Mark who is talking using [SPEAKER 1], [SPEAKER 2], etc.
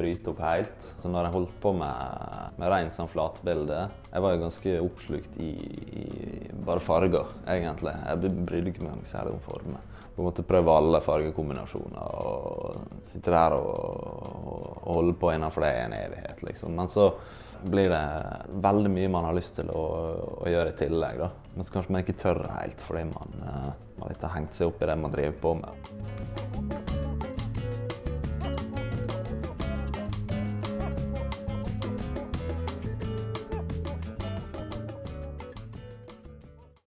[SPEAKER 1] bryte opp helt. Så når jeg holdt på med, med rent sånn flatbilde Jeg var jo ganske oppslukt i, i bare farger, egentlig. Jeg brydde ikke meg noe særlig om former. På en måte prøve alle fargekombinasjoner og sitte der og, og, og holde på innenfor det i en evighet, liksom. Men så blir det veldig mye man har lyst til å, å gjøre i tillegg. da. Men så kanskje man ikke tør helt fordi man, eh, man litt har hengt seg opp i det man driver på med.